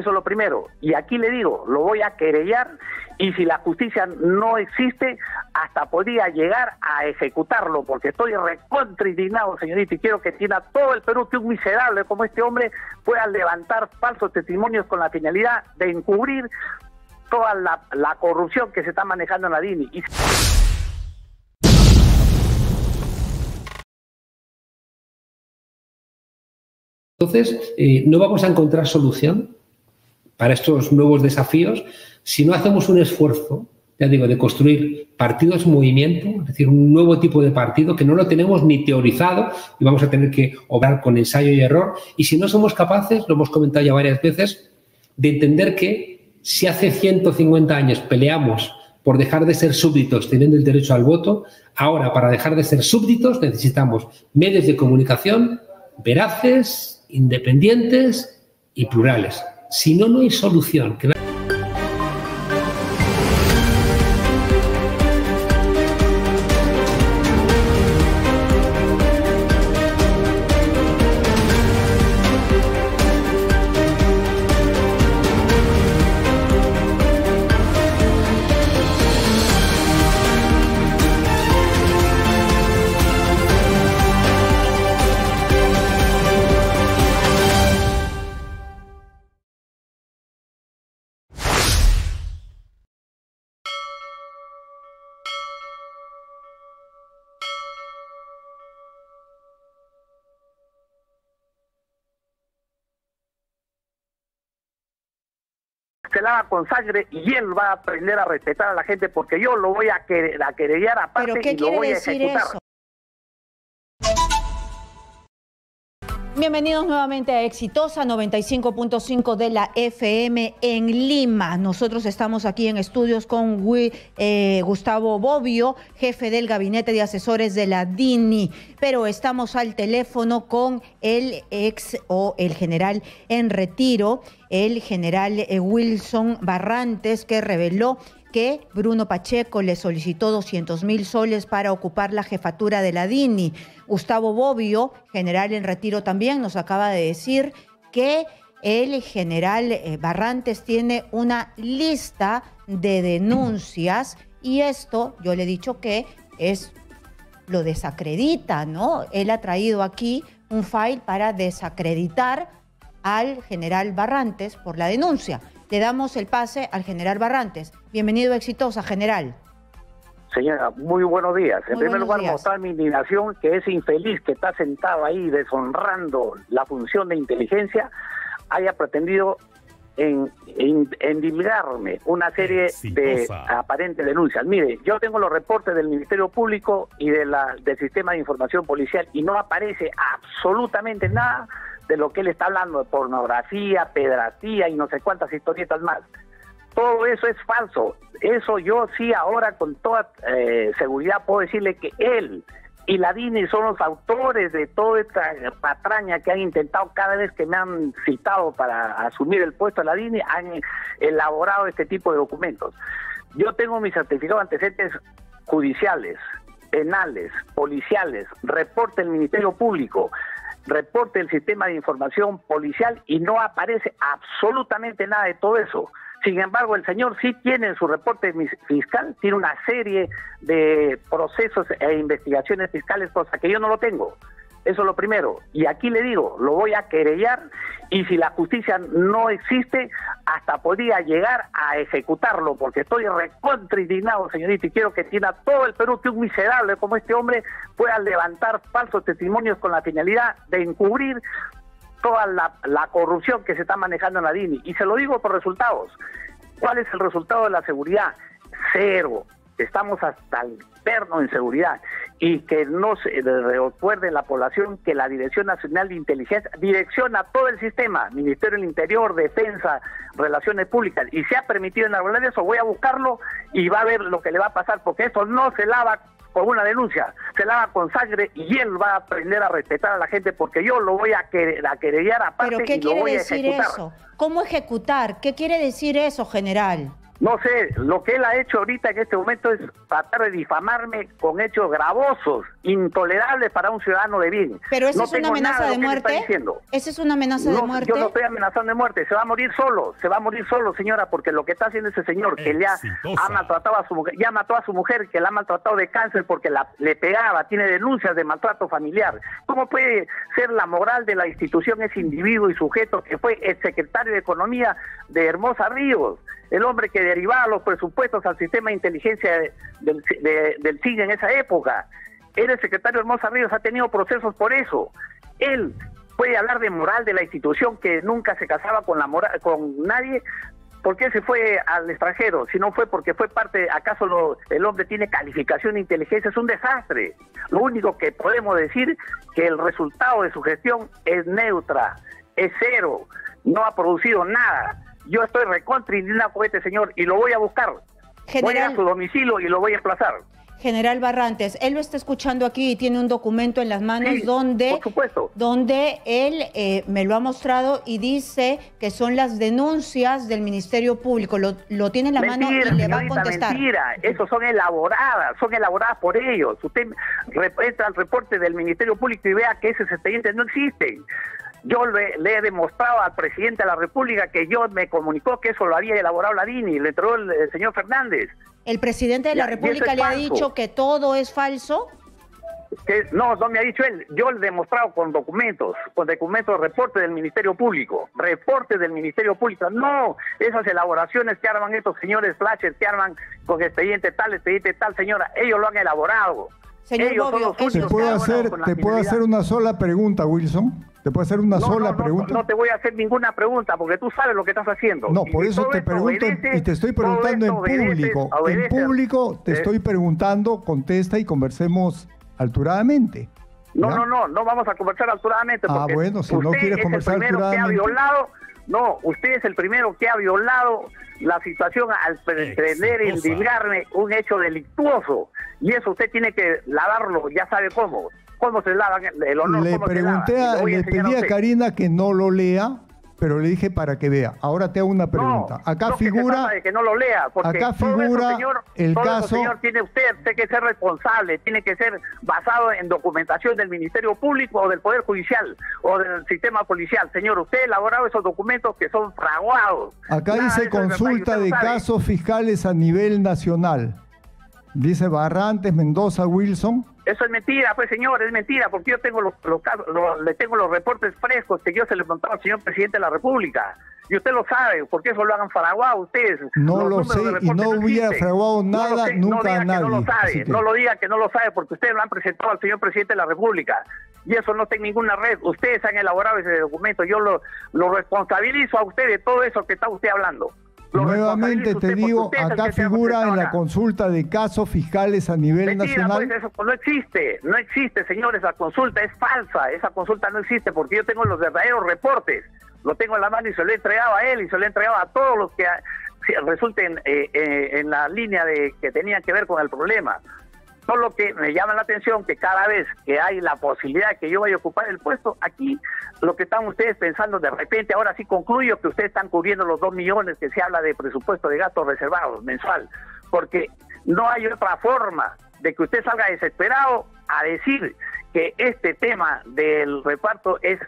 Eso es lo primero. Y aquí le digo, lo voy a querellar y si la justicia no existe, hasta podría llegar a ejecutarlo, porque estoy recontra indignado, señorita, y quiero que tiene todo el Perú que un miserable como este hombre pueda levantar falsos testimonios con la finalidad de encubrir toda la, corrupción que se está manejando en la DINI. Entonces, eh, no vamos a encontrar solución para estos nuevos desafíos si no hacemos un esfuerzo, ya digo, de construir partidos movimiento, es decir, un nuevo tipo de partido que no lo tenemos ni teorizado y vamos a tener que obrar con ensayo y error. Y si no somos capaces, lo hemos comentado ya varias veces, de entender que si hace 150 años peleamos por dejar de ser súbditos teniendo el derecho al voto, ahora para dejar de ser súbditos necesitamos medios de comunicación veraces, independientes y plurales. Si no, no hay solución. Se lava con sangre y él va a aprender a respetar a la gente porque yo lo voy a, querer, a querellar aparte ¿Pero qué y lo voy a ejecutar. eso? Bienvenidos nuevamente a Exitosa 95.5 de la FM en Lima. Nosotros estamos aquí en estudios con eh, Gustavo Bobbio, jefe del gabinete de asesores de la DINI, pero estamos al teléfono con el ex o el general en retiro, el general eh, Wilson Barrantes, que reveló que Bruno Pacheco le solicitó 200 mil soles para ocupar la jefatura de la DINI. Gustavo Bobbio, general en retiro también, nos acaba de decir que el general eh, Barrantes tiene una lista de denuncias y esto, yo le he dicho que es lo desacredita, ¿no? Él ha traído aquí un file para desacreditar al general Barrantes por la denuncia. Le damos el pase al general Barrantes. Bienvenido, exitosa, general. Señora, muy buenos días. En Muy primer lugar, días. mostrar mi indignación que ese infeliz que está sentado ahí deshonrando la función de inteligencia haya pretendido en, en, una serie de aparentes denuncias. Mire, yo tengo los reportes del Ministerio Público y de la, del Sistema de Información Policial y no aparece absolutamente nada de lo que él está hablando de pornografía, pedratía y no sé cuántas historietas más. Todo eso es falso. Eso yo sí ahora con toda eh, seguridad puedo decirle que él y la DINI son los autores de toda esta patraña que han intentado cada vez que me han citado para asumir el puesto de la DINI, han elaborado este tipo de documentos. Yo tengo mis certificados de antecedentes judiciales, penales, policiales, reporte del Ministerio Público, reporte del sistema de información policial y no aparece absolutamente nada de todo eso. Sin embargo, el señor sí tiene en su reporte fiscal, tiene una serie de procesos e investigaciones fiscales, cosa que yo no lo tengo. Eso es lo primero. Y aquí le digo, lo voy a querellar y si la justicia no existe, hasta podría llegar a ejecutarlo, porque estoy recontra indignado, señorita, y quiero que tiene todo el Perú que un miserable como este hombre pueda levantar falsos testimonios con la finalidad de encubrir toda la corrupción que se está manejando en la DINI. Y se lo digo por resultados. ¿Cuál es el resultado de la seguridad? Cero. Estamos hasta el perno en seguridad. Y que no se recuerde la población que la Dirección Nacional de Inteligencia direcciona todo el sistema, Ministerio del Interior, Defensa, Relaciones Públicas, y se ha permitido enarbolar eso, voy a buscarlo y va a ver lo que le va a pasar, porque esto no se lava con una denuncia, se lava con sangre y él va a aprender a respetar a la gente porque yo lo voy a, querer, a querellar aparte ¿Pero qué y lo quiere voy a decir ejecutar. eso? ¿Cómo ejecutar? ¿Qué quiere decir eso, general? No sé, lo que él ha hecho ahorita en este momento es tratar de difamarme con hechos gravosos, intolerables para un ciudadano de bien. Pero esa No es una amenaza de muerte. diciendo. Esa es una amenaza de No, muerte. Yo no estoy amenazando de muerte, se va a morir solo, se va a morir solo, señora, porque lo que está haciendo ese señor que ya Exitosa. ha maltratado a su mujer, ya mató a su mujer, que la ha maltratado de cáncer porque la, le pegaba, tiene denuncias de maltrato familiar. ¿Cómo puede ser la moral de la institución ese individuo y sujeto que fue el secretario de Economía de Hermosa Ríos? El hombre que derivaba los presupuestos al sistema de inteligencia de- del, de- del CIN en esa época. Él, el secretario Hermosa Ríos, ha tenido procesos por eso. Él puede hablar de moral de la institución que nunca se casaba con la moral, con nadie. ¿Por qué se fue al extranjero? Si no fue porque fue parte, ¿acaso el hombre tiene calificación de inteligencia? Es un desastre. Lo único que podemos decir que el resultado de su gestión es neutra, es cero, no ha producido nada. Yo estoy recontra indignado con este señor y lo voy a buscar. Voy a General- su domicilio y lo voy a emplazar. General Barrantes, él lo está escuchando aquí y tiene un documento en las manos Sí, donde, por supuesto. donde él eh, me lo ha mostrado y dice que son las denuncias del Ministerio Público. Lo, lo tiene en la mano y le va a contestar. mentira. Esos son elaboradas, son elaboradas por ellos. Usted entra al reporte del Ministerio Público y vea que esos expedientes no existen. Yo le, le he demostrado al presidente de la República que yo me comunicó que eso lo había elaborado la DINI, le entregó el, el señor Fernández. El presidente de la Ya, República le ha dicho que todo es falso. Que, no, no me ha dicho él. Yo le he demostrado con documentos, con documentos, reporte del Ministerio Público, reporte del Ministerio Público. No, esas elaboraciones que arman estos señores flashes, que arman con expediente tal, expediente tal, señora, ellos lo han elaborado. Señor ellos Bobbio, son los eso ¿Te puedo hacer, te puedo hacer una sola pregunta, Wilson? ¿Te puedo hacer una No, sola no, no, pregunta? No, te voy a hacer ninguna pregunta porque tú sabes lo que estás haciendo. No, Y por eso te pregunto obedece- y te estoy preguntando en esto obedece- público. En público te Eh, estoy preguntando, contesta y conversemos alturadamente. No, no, no, no vamos a conversar alturadamente. Ah, porque bueno, si no usted quieres es conversar el primero que ha alturadamente. violado, no, usted es el primero que ha violado la situación al pretender indignarme un hecho delictuoso. Y eso usted tiene que lavarlo, ya sabe cómo. ¿Cómo se lava el honor? Le cómo se lava. pregunté, a- le a pedí a. Karina que no lo lea, pero le dije para que vea. Ahora te hago una pregunta. No, acá no que figura, trata de que no lo lea, porque acá todo figura señor, el todo caso- señor, tiene usted, usted que ser responsable, tiene que ser basado en documentación del Ministerio Público o del Poder Judicial o del sistema policial. Señor, usted ha elaborado esos documentos que son fraguados. acá Nada de dice y consulta de casos fiscales a nivel nacional. Dice Barrantes, Mendoza, Wilson. Eso es mentira, pues señor, es mentira, porque yo tengo los, los casos- lo- le tengo los reportes frescos que yo se les montaba al señor presidente de la República. Y usted lo sabe, porque eso lo hagan fraguado ustedes. No Los lo sé, y no hubiera fraguado No nada sé, nunca no diga a que no lo nadie, sabe, así que- no lo diga que no lo sabe, porque ustedes lo han presentado al señor presidente de la República. Y eso no está en ninguna red. Ustedes han elaborado ese documento. Yo lo, lo responsabilizo a usted de todo eso que está usted hablando. Nuevamente te digo, acá figura en la consulta de casos fiscales a nivel Mentira, nacional. pues eso no existe, no existe, señor, esa consulta es falsa, esa consulta no existe porque yo tengo los verdaderos reportes, lo tengo en la mano y se lo he entregado a él y se lo he entregado a todos los que resulten eh, eh, en la línea de que tenían que ver con el problema. Solo que me llama la atención que cada vez que hay la posibilidad de que yo vaya a ocupar el puesto, aquí lo que están ustedes pensando de repente, ahora sí concluyo que ustedes están cubriendo los dos millones que se habla de presupuesto de gastos reservados mensual, porque no hay otra forma de que usted salga desesperado a decir que este tema del reparto es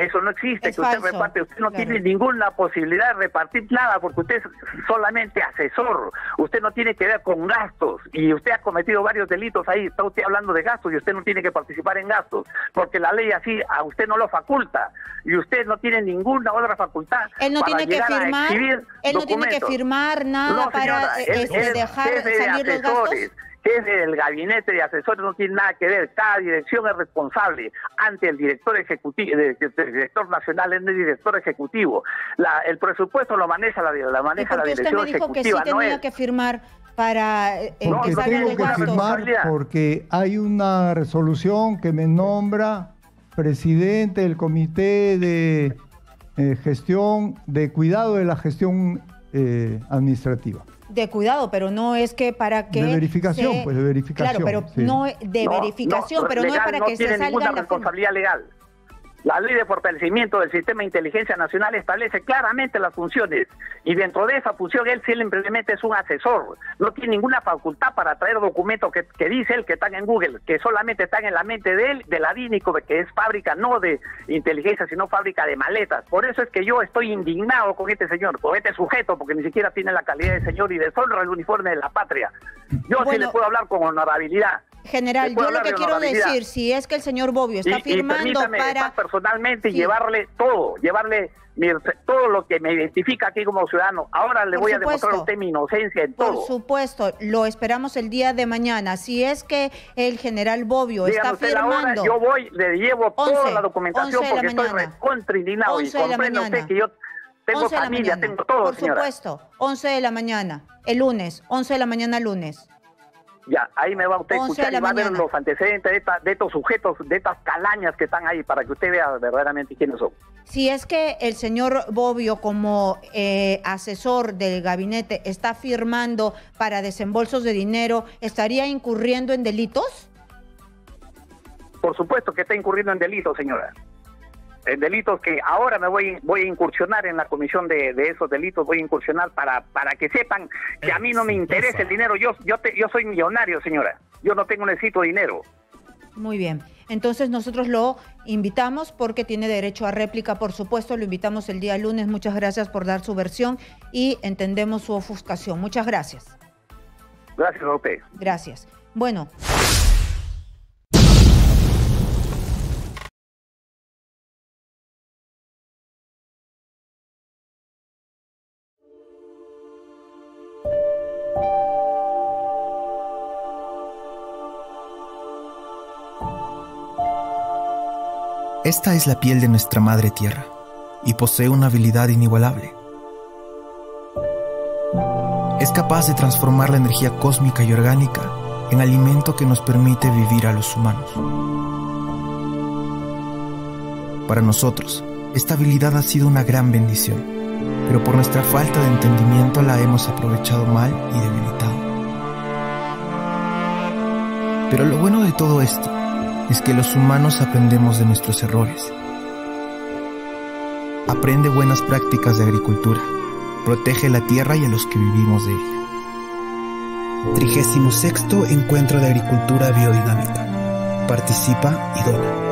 eso no existe, Es que usted reparte, usted no claro. tiene ninguna posibilidad de repartir nada porque usted es solamente asesor, usted no tiene que ver con gastos y usted ha cometido varios delitos ahí, está usted hablando de gastos y usted no tiene que participar en gastos porque la ley así a usted no lo faculta y usted no tiene ninguna otra facultad. Él no para tiene que firmar, él no tiene que firmar nada No, para señora, él- este, él dejar jefe de salir los gastos. Jefe del gabinete de asesores no tiene nada que ver. Cada dirección es responsable ante el director ejecutivo, el director nacional es el director ejecutivo. La- el presupuesto lo maneja la, la ¿Y maneja por la qué usted dirección me dijo que sí ejecutiva, no tenía que firmar para eh, No, tiene tengo que firmar porque hay una resolución que me nombra presidente del comité de eh, gestión, de cuidado de la gestión eh, administrativa. De cuidado, pero no es que para que De verificación, se- pues, de verificación, Claro, pero sí. no de No, verificación, no, pero no es legal, para no que se tiene salga ninguna la responsabilidad legal. La ley de fortalecimiento del sistema de inteligencia nacional establece claramente las funciones y dentro de esa función él simplemente es un asesor, no tiene ninguna facultad para traer documentos que, dice él que están en Google, que solamente están en la mente de él, de la DINICO, que es fábrica no de inteligencia, sino fábrica de maletas. Por eso es que yo estoy indignado con este señor, con este sujeto, porque ni siquiera tiene la calidad de señor y deshonra el uniforme de la patria. Yo sí le puedo hablar con honorabilidad. General, yo lo que quiero decir, si es que el señor Bobbio está firmando para... personalmente y llevarle todo, llevarle todo lo que me identifica aquí como ciudadano. Ahora le voy a demostrar a usted mi inocencia en todo. Por supuesto, lo esperamos el día de mañana. Si es que el general Bobbio está firmando... yo voy, le llevo toda la documentación porque estoy contra indignado y comprende usted que yo tengo familia, tengo todo, Por supuesto, 11 de la mañana, el lunes, 11 de la mañana lunes. Ya, ahí me va usted a escuchar y va a ver los antecedentes de, de, estos sujetos, de estas calañas que están ahí, para que usted vea verdaderamente quiénes son. Si es que el señor Bobbio, como eh, asesor del gabinete, está firmando para desembolsos de dinero, ¿estaría incurriendo en delitos? Por supuesto que está incurriendo en delitos, señora delitos que ahora me voy voy a incursionar en la comisión de, esos delitos, voy a incursionar para para que sepan que a mí no me interesa el dinero. Yo yo yo soy millonario, señora. Yo no tengo necesito dinero. Muy bien. Entonces nosotros lo invitamos porque tiene derecho a réplica, por supuesto, lo invitamos el día lunes. Muchas gracias por dar su versión y entendemos su ofuscación. Muchas gracias. Gracias a usted. Gracias. Bueno. Esta es la piel de nuestra madre tierra y posee una habilidad inigualable. Es capaz de transformar la energía cósmica y orgánica en alimento que nos permite vivir a los humanos. Para nosotros, esta habilidad ha sido una gran bendición, pero por nuestra falta de entendimiento la hemos aprovechado mal y debilitado. Pero lo bueno de todo esto es que los humanos aprendemos de nuestros errores. Aprende buenas prácticas de agricultura. Protege la tierra y a los que vivimos de ella. 36 Encuentro de Agricultura Biodinámica. Participa y dona.